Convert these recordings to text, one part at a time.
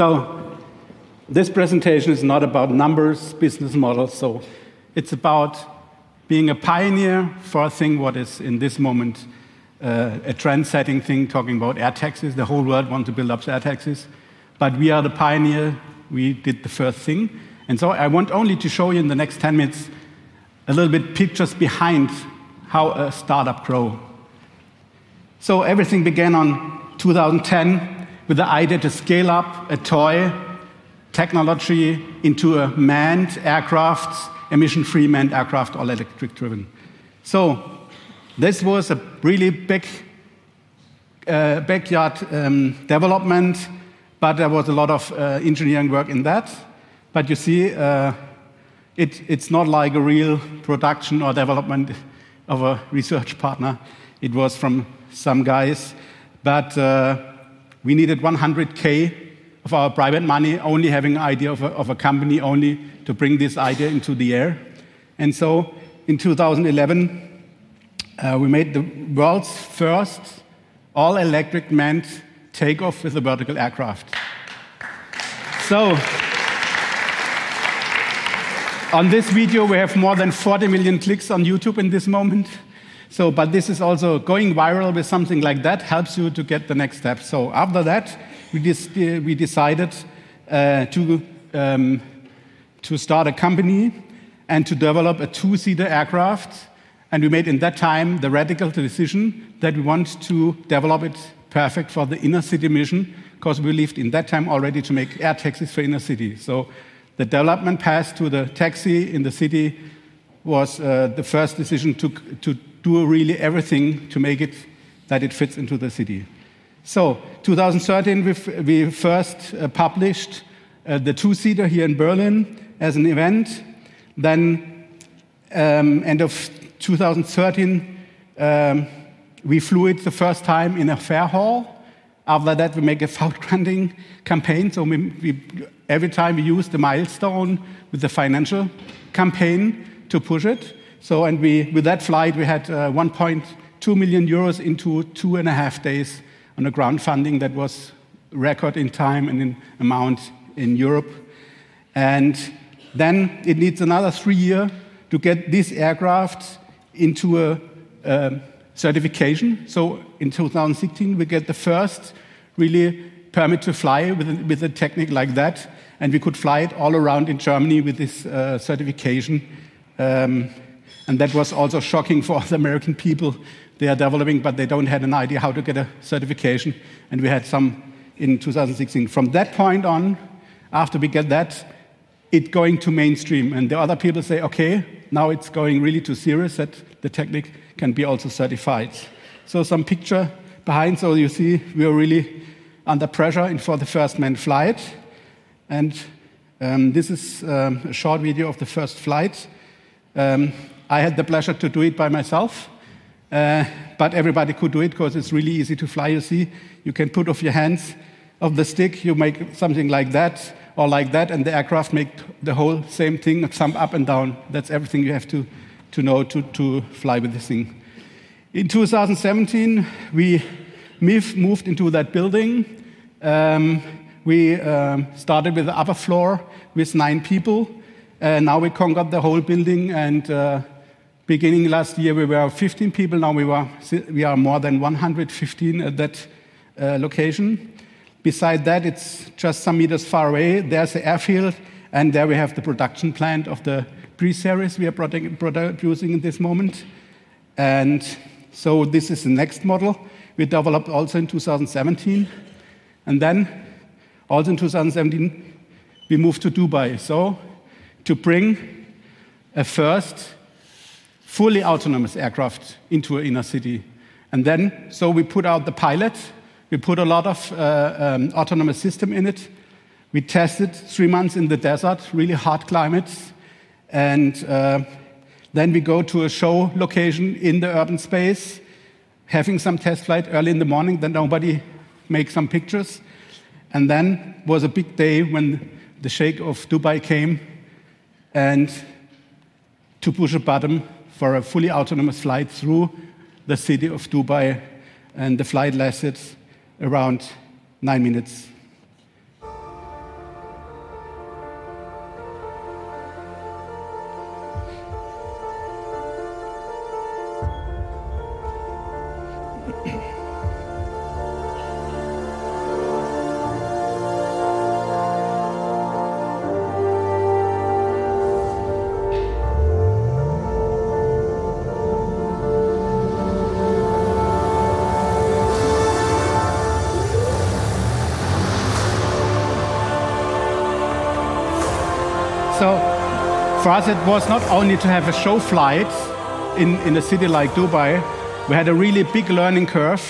So this presentation is not about numbers, business models. So it's about being a pioneer for a thing what is in this moment uh, a trend-setting thing, talking about air taxis. The whole world wants to build up air taxis, but we are the pioneer. We did the first thing, and so I want only to show you in the next 10 minutes a little bit pictures behind how a startup grow. So everything began on 2010 with the idea to scale up a toy technology into a manned aircraft, emission-free manned aircraft, all electric driven. So this was a really big uh, backyard um, development, but there was a lot of uh, engineering work in that. But you see, uh, it, it's not like a real production or development of a research partner. It was from some guys, but uh, we needed 100k of our private money, only having an idea of a, of a company, only to bring this idea into the air. And so in 2011, uh, we made the world's first all electric manned takeoff with a vertical aircraft. So, on this video, we have more than 40 million clicks on YouTube in this moment. So, but this is also going viral with something like that helps you to get the next step. So, after that, we, we decided uh, to, um, to start a company and to develop a two seater aircraft and we made in that time the radical decision that we want to develop it perfect for the inner city mission because we believed in that time already to make air taxis for inner city. So the development path to the taxi in the city was uh, the first decision to, to do really everything to make it that it fits into the city. So 2013, we, we first uh, published uh, the two-seater here in Berlin as an event. Then um, end of 2013, um, we flew it the first time in a fair hall. After that, we make a crowdfunding campaign. So we, we, every time we use the milestone with the financial campaign to push it. So, and we, with that flight, we had uh, 1.2 million euros into two and a half days on a crowdfunding that was record in time and in amount in Europe. And then it needs another three years to get this aircraft into a, a certification. So in 2016, we get the first really permit to fly with a, with a technique like that, and we could fly it all around in Germany with this uh, certification. Um, and that was also shocking for the American people. They are developing, but they don't have an idea how to get a certification. And we had some in 2016. From that point on, after we get that, it going to mainstream. And the other people say, okay, now it's going really to serious that the technique can be also certified. So some picture behind, so you see we are really under pressure for the first manned flight. And um, this is um, a short video of the first flight. Um, I had the pleasure to do it by myself, uh, but everybody could do it because it's really easy to fly. You see, you can put off your hands of the stick, you make something like that or like that, and the aircraft make the whole same thing, jump up and down. That's everything you have to, to know to, to fly with this thing. In 2017, we moved into that building. Um, we um, started with the upper floor with nine people. and now we conquered the whole building, and uh, beginning last year we were 15 people. Now we, were, we are more than 115 at that uh, location. Beside that, it's just some meters far away. There's the airfield, and there we have the production plant of the pre-series we are producing in this moment. And so this is the next model we developed also in 2017. And then, also in 2017, we moved to Dubai. So to bring a first fully autonomous aircraft into an inner city. And then, so we put out the pilot we put a lot of uh, um, autonomous system in it. We tested three months in the desert, really hard climates. And uh, then we go to a show location in the urban space, having some test flight early in the morning, then nobody makes some pictures. And then was a big day when the Sheikh of Dubai came and to push a button for a fully autonomous flight through the city of Dubai. And the flight lasted around nine minutes. For us, it was not only to have a show flight in, in a city like Dubai, we had a really big learning curve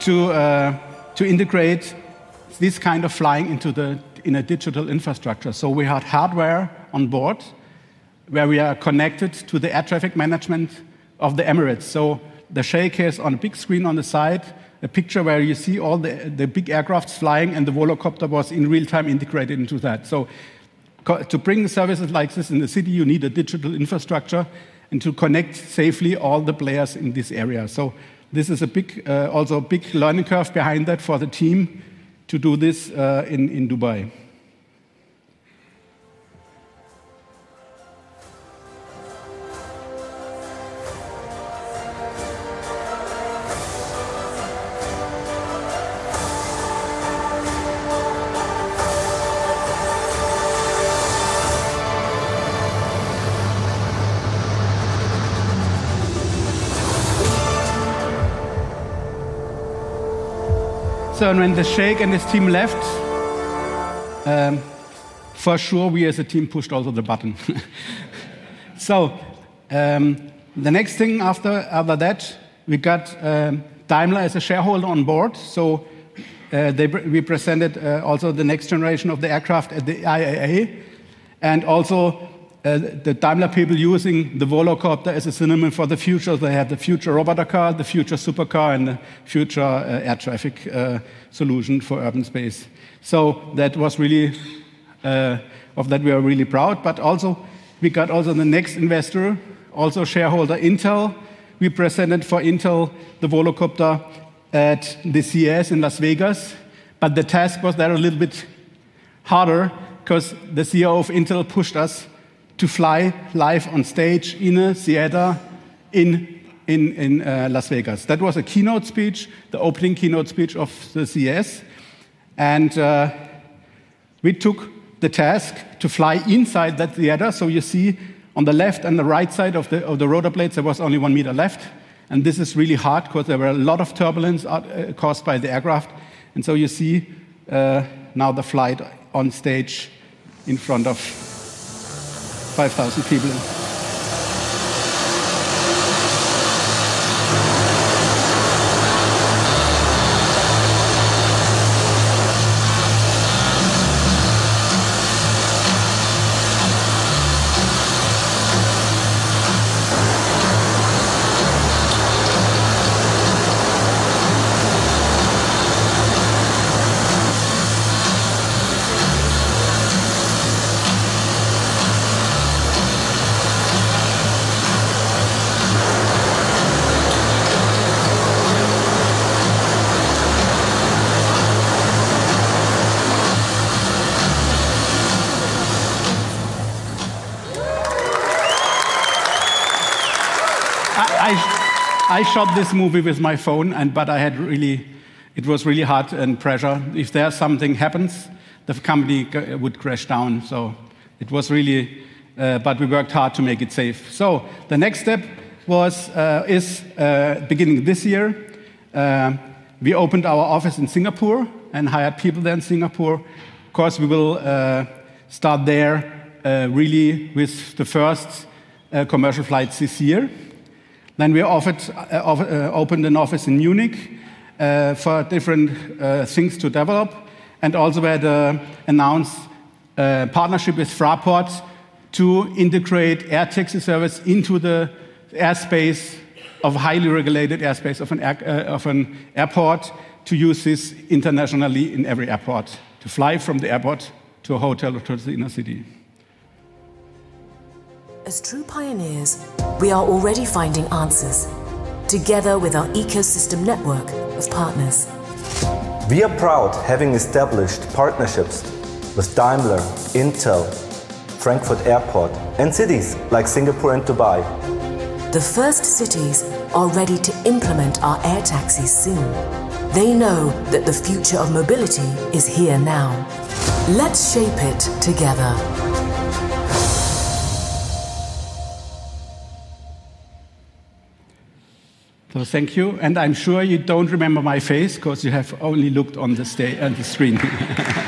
to, uh, to integrate this kind of flying into the, in a digital infrastructure. So we had hardware on board where we are connected to the air traffic management of the Emirates. So the Sheikh has on a big screen on the side a picture where you see all the, the big aircrafts flying, and the volocopter was in real time integrated into that. So to bring services like this in the city, you need a digital infrastructure and to connect safely all the players in this area. So this is a big, uh, also a big learning curve behind that for the team to do this uh, in, in Dubai. So and when the Sheikh and his team left, um, for sure we as a team pushed also the button. so um, the next thing after, after that, we got um, Daimler as a shareholder on board. So uh, they, we presented uh, also the next generation of the aircraft at the IAA. And also uh, the Daimler people using the Volocopter as a synonym for the future. They have the future robot car, the future supercar, and the future uh, air traffic uh, solution for urban space. So that was really, uh, of that we are really proud. But also, we got also the next investor, also shareholder Intel. We presented for Intel the Volocopter at the CES in Las Vegas. But the task was there a little bit harder because the CEO of Intel pushed us to fly live on stage in a theater in, in, in uh, Las Vegas. That was a keynote speech, the opening keynote speech of the CES. And uh, we took the task to fly inside that theater. So you see on the left and the right side of the, of the rotor blades, there was only one meter left. And this is really hard because there were a lot of turbulence uh, caused by the aircraft. And so you see uh, now the flight on stage in front of 5,000 people. I shot this movie with my phone, and, but I had really, it was really hard and pressure. If there something happens, the company would crash down. So it was really, uh, but we worked hard to make it safe. So the next step was, uh, is uh, beginning this year, uh, we opened our office in Singapore and hired people there in Singapore. Of course, we will uh, start there uh, really with the first commercial flights this year. Then we offered, uh, uh, opened an office in Munich uh, for different uh, things to develop, and also had uh, announced a partnership with Fraport to integrate air taxi service into the airspace of highly regulated airspace of an, air, of an airport to use this internationally in every airport, to fly from the airport to a hotel or to the inner city. As true pioneers, we are already finding answers, together with our ecosystem network of partners. We are proud having established partnerships with Daimler, Intel, Frankfurt Airport, and cities like Singapore and Dubai. The first cities are ready to implement our air taxis soon. They know that the future of mobility is here now. Let's shape it together. So thank you, and I'm sure you don't remember my face because you have only looked on the, on the screen.